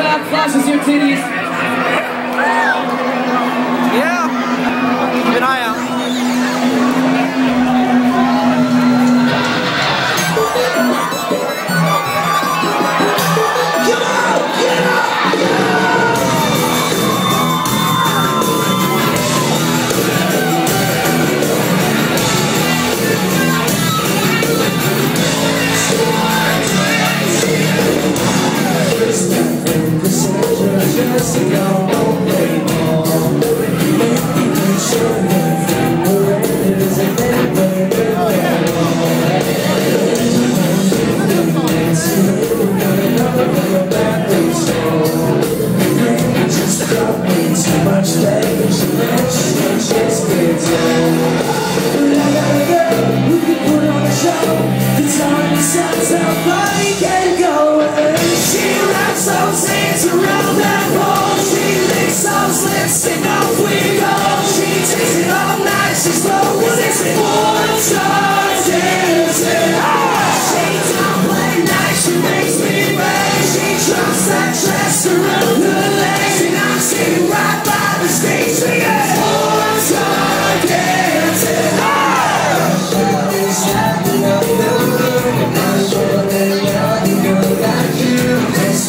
fat flashes your titties.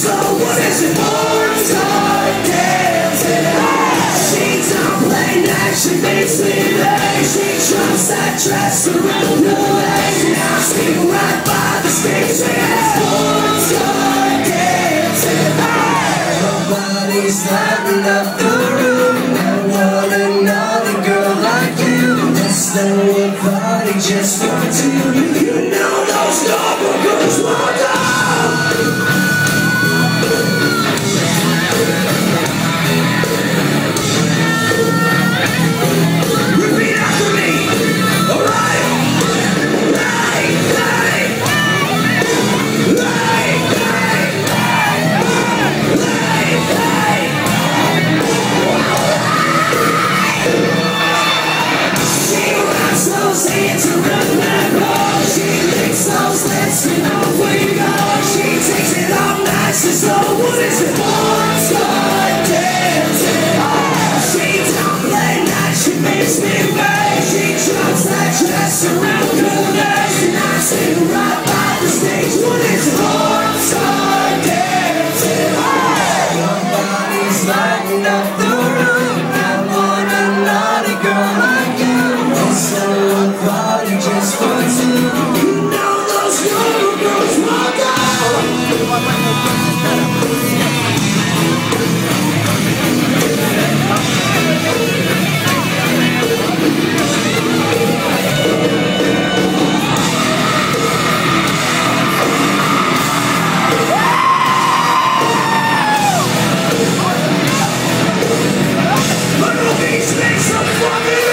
So what is it for? Dancing. She don't play nice, she makes me She jumps that dress Now I'm right by the stage dancing the room I want another girl like you a party just for Fuck you!